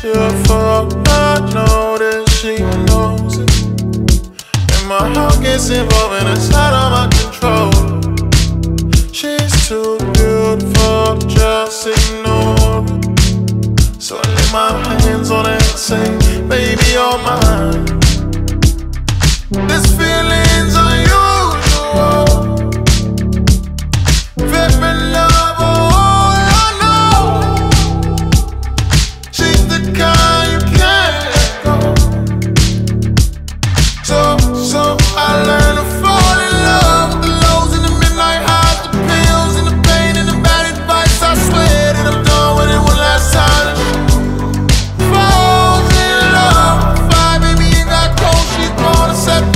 She'll fuck, I know that she knows it. And my heart gets involved and it's out of my control. She's too beautiful, just ignore. So I lay my hands on her.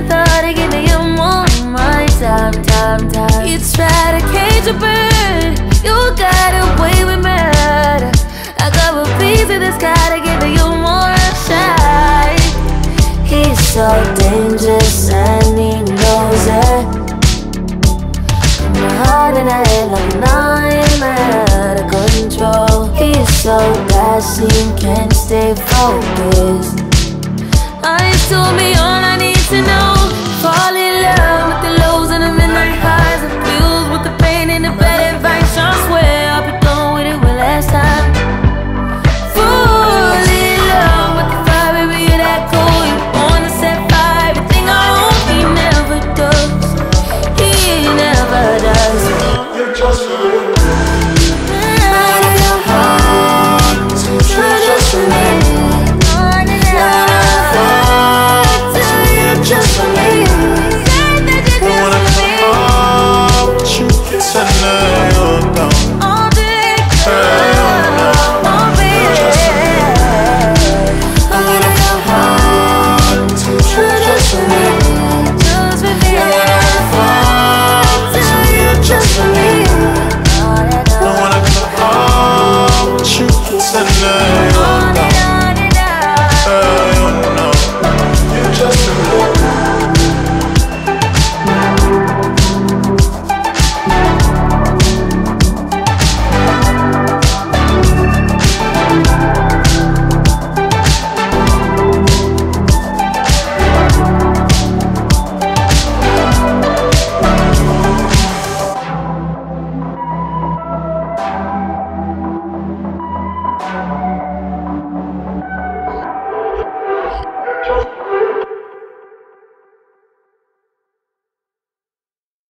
the thought of giving you more of my time, time, time. You try to cage a bird, you got away with murder. I got a piece of this guy to give you more shine. He's so dangerous and he knows it. My heart and I like nightmare out of control. He's so gassy, can't stay focused. Eyes told me all I need to know.